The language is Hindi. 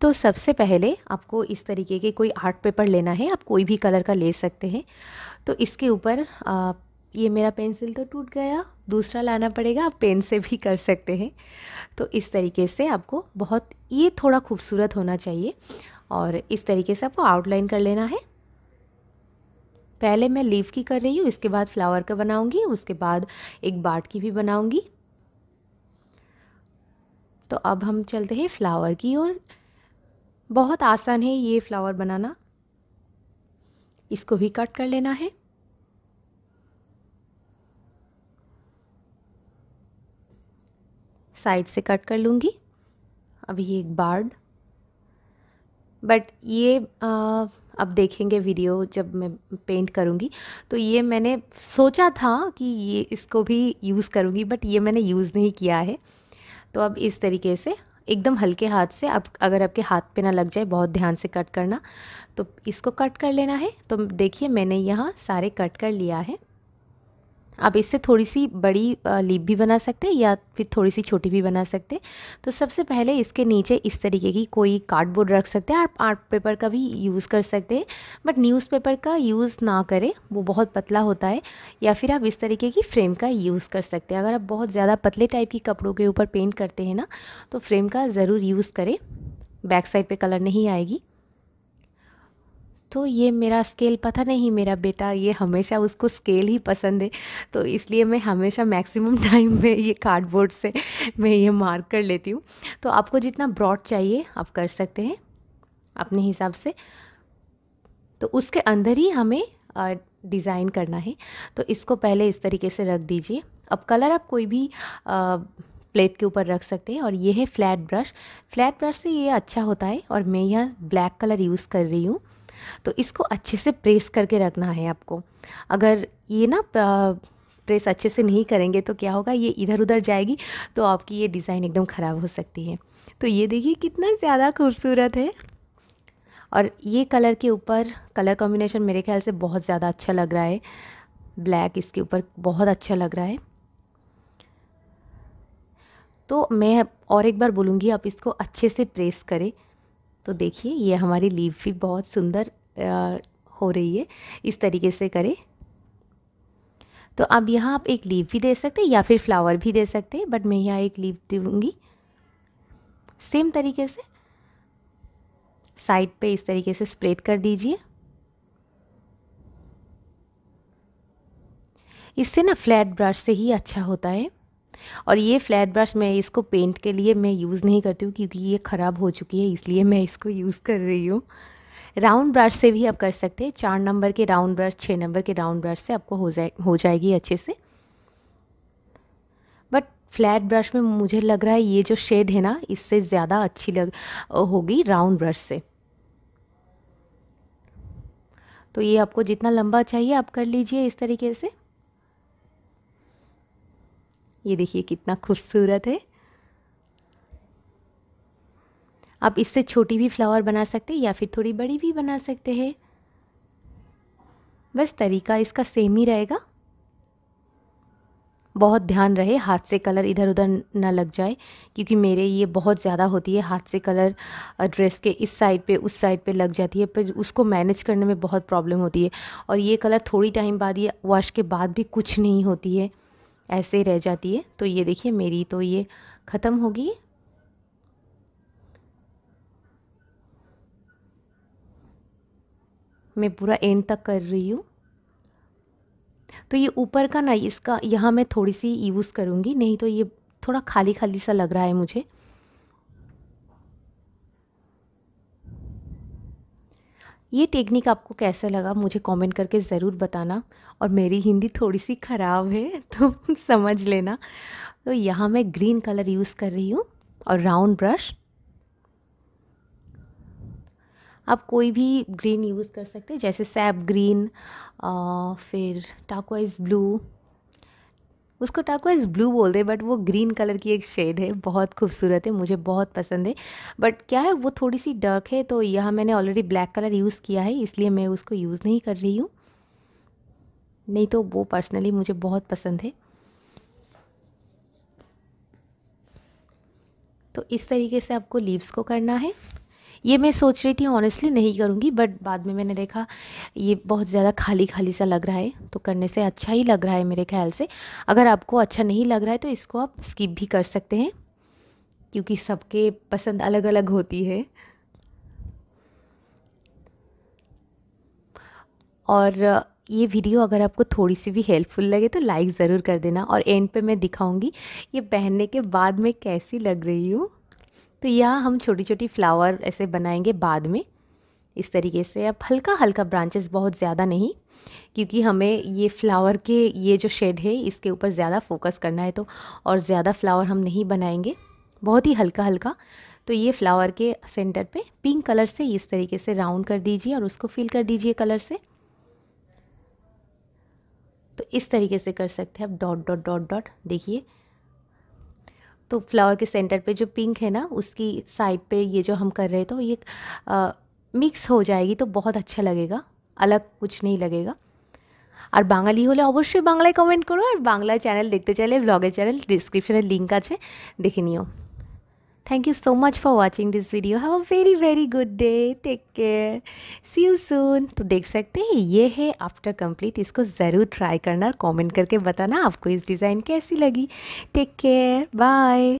तो सबसे पहले आपको इस तरीके के कोई आर्ट पेपर लेना है, आप कोई भी कलर का ले सकते हैं। तो इसके ऊपर ये मेरा पेंसिल तो टूट गया, दूसरा लाना पड़ेगा, आप पेन से भी कर सकते हैं। तो इस तरीके से आपको बहुत, ये थोड़ा खूबसूरत होना चाहिए और इस तरीके से आपको आउटलाइन कर लेना है। पहले मैं लीव की कर रही हूँ, इसके बाद फ्लावर का बनाऊँगी, उसके बाद एक बाट की भी बनाऊँगी। तो अब हम चलते हैं फ्लावर की ओर। बहुत आसान है ये फ्लावर बनाना। इसको भी कट कर लेना है। साइड से कट कर लूँगी। अभी एक बार्ड। बट ये आ, अब देखेंगे वीडियो जब मैं पेंट करूँगी। तो ये मैंने सोचा था कि ये इसको भी यूज़ करूँगी बट ये मैंने यूज़ नहीं किया है। तो अब इस तरीके से एकदम हल्के हाथ से आप अगर आपके हाथ पे ना लग जाए, बहुत ध्यान से कट करना तो इसको कट कर लेना है। तो देखिए, मैंने यहाँ सारे कट कर लिया है। आप इससे थोड़ी सी बड़ी लीप भी बना सकते हैं या फिर थोड़ी सी छोटी भी बना सकते हैं। तो सबसे पहले इसके नीचे इस तरीके की कोई कार्डबोर्ड रख सकते हैं। आप आर्ट पेपर का भी यूज़ कर सकते हैं बट न्यूज़पेपर का यूज़ ना करें, वो बहुत पतला होता है, या फिर आप इस तरीके की फ्रेम का यूज़ कर सकते हैं। अगर आप बहुत ज़्यादा पतले टाइप की कपड़ों के ऊपर पेंट करते हैं ना तो फ्रेम का ज़रूर यूज़ करें। बैक साइड पर कलर नहीं आएगी। तो ये मेरा स्केल पता नहीं मेरा बेटा ये हमेशा उसको स्केल ही पसंद है। तो इसलिए मैं हमेशा मैक्सिमम टाइम में ये कार्डबोर्ड से मैं ये मार्क कर लेती हूँ। तो आपको जितना ब्रॉड चाहिए आप कर सकते हैं अपने हिसाब से। तो उसके अंदर ही हमें डिज़ाइन करना है। तो इसको पहले इस तरीके से रख दीजिए। अब कलर आप कोई भी आ, प्लेट के ऊपर रख सकते हैं और ये है फ्लैट ब्रश फ्लैट ब्रश से ये अच्छा होता है और मैं यह ब्लैक कलर यूज़ कर रही हूँ। तो इसको अच्छे से प्रेस करके रखना है आपको। अगर ये ना प्रेस अच्छे से नहीं करेंगे तो क्या होगा, ये इधर उधर जाएगी तो आपकी ये डिज़ाइन एकदम ख़राब हो सकती है। तो ये देखिए कितना ज़्यादा खूबसूरत है। और ये कलर के ऊपर, कलर कॉम्बिनेशन मेरे ख्याल से बहुत ज़्यादा अच्छा लग रहा है। ब्लैक इसके ऊपर बहुत अच्छा लग रहा है। तो मैं और एक बार बोलूँगी, आप इसको अच्छे से प्रेस करें। तो देखिए, ये हमारी लीव भी बहुत सुंदर हो रही है। इस तरीके से करें। तो अब यहाँ आप एक लीव भी दे सकते हैं या फिर फ्लावर भी दे सकते हैं, बट मैं यहाँ एक लीव दूँगी। सेम तरीके से, साइड पे इस तरीके से स्प्रेड कर दीजिए। इससे ना फ्लैट ब्रश से ही अच्छा होता है। और ये फ्लैट ब्रश मैं इसको पेंट के लिए मैं यूज़ नहीं करती हूँ क्योंकि ये ख़राब हो चुकी है, इसलिए मैं इसको यूज़ कर रही हूँ। राउंड ब्रश से भी आप कर सकते हैं, चार नंबर के राउंड ब्रश छः नंबर के राउंड ब्रश से आपको हो जाए, हो जाएगी अच्छे से। बट फ्लैट ब्रश में मुझे लग रहा है ये जो शेड है ना, इससे ज़्यादा अच्छी लग होगी राउंड ब्रश से। तो ये आपको जितना लंबा चाहिए आप कर लीजिए इस तरीके से। ये देखिए कितना खूबसूरत है। आप इससे छोटी भी फ्लावर बना सकते हैं या फिर थोड़ी बड़ी भी बना सकते हैं। बस तरीका इसका सेम ही रहेगा। बहुत ध्यान रहे, हाथ से कलर इधर उधर ना लग जाए, क्योंकि मेरे ये बहुत ज़्यादा होती है, हाथ से कलर ड्रेस के इस साइड पे, उस साइड पे लग जाती है, पर उसको मैनेज करने में बहुत प्रॉब्लम होती है। और ये कलर थोड़ी टाइम बाद ये वॉश के बाद भी कुछ नहीं होती है। ऐसे रह जाती है। तो ये देखिए, मेरी तो ये ख़त्म होगी मैं पूरा एंड तक कर रही हूँ। तो ये ऊपर का ना, इसका, यहाँ मैं थोड़ी सी यूज़ करूँगी, नहीं तो ये थोड़ा खाली खाली सा लग रहा है मुझे। ये टेक्निक आपको कैसा लगा? मुझे कमेंट करके ज़रूर बताना। और मेरी हिंदी थोड़ी सी ख़राब है तो समझ लेना। तो यहाँ मैं ग्रीन कलर यूज़ कर रही हूँ और राउंड ब्रश आप कोई भी ग्रीन यूज़ कर सकते हैं जैसे सैप ग्रीन आ, फिर टाकोइज ब्लू उसको टाकवाइज ब्लू बोल दे बट वो ग्रीन कलर की एक शेड है, बहुत खूबसूरत है, मुझे बहुत पसंद है। बट क्या है, वो थोड़ी सी डार्क है तो यहाँ मैंने ऑलरेडी ब्लैक कलर यूज़ किया है, इसलिए मैं उसको यूज़ नहीं कर रही हूँ। नहीं तो वो पर्सनली मुझे बहुत पसंद है। तो इस तरीके से आपको लीव्स को करना है। ये मैं सोच रही थी ऑनेस्टली नहीं करूँगी बट बाद में मैंने देखा, ये बहुत ज़्यादा खाली खाली सा लग रहा है तो करने से अच्छा ही लग रहा है मेरे ख्याल से। अगर आपको अच्छा नहीं लग रहा है तो इसको आप स्किप भी कर सकते हैं, क्योंकि सबके पसंद अलग अलग होती है। और ये वीडियो अगर आपको थोड़ी सी भी हेल्पफुल लगे तो लाइक ज़रूर कर देना। और एंड पे मैं दिखाऊँगी, ये पहनने के बाद मैं कैसी लग रही हूँ। तो यहाँ हम छोटी छोटी फ्लावर ऐसे बनाएँगे बाद में। इस तरीके से अब हल्का हल्का ब्रांचेस बहुत ज़्यादा नहीं, क्योंकि हमें ये फ्लावर के ये जो शेड है, इसके ऊपर ज़्यादा फोकस करना है तो और ज़्यादा फ्लावर हम नहीं बनाएँगे। बहुत ही हल्का हल्का तो ये फ्लावर के सेंटर पे पिंक कलर से इस तरीके से राउंड कर दीजिए और उसको फिल कर दीजिए कलर से। तो इस तरीके से कर सकते हैं। आप डॉट डॉट डॉट डॉट देखिए। तो फ्लावर के सेंटर पे जो पिंक है ना उसकी साइड पे ये जो हम कर रहे हैं तो ये आ, मिक्स हो जाएगी तो बहुत अच्छा लगेगा अलग कुछ नहीं लगेगा আর বাঙালি হলে অবশ্যই বাংলায় কমেন্ট করো আর বাংলায় চ্যানেল দেখতে চাইলে ব্লগের চ্যানেল ডিসক্রিপশনে লিঙ্ক আছে দেখে নিও thank you so much for watching this video have a very very good day take care see you soon तो देख सकते हैं, ये है आफ्टर कंप्लीट इसको ज़रूर ट्राई करना और कॉमेंट करके बताना आपको इस डिज़ाइन कैसी लगी. Take care bye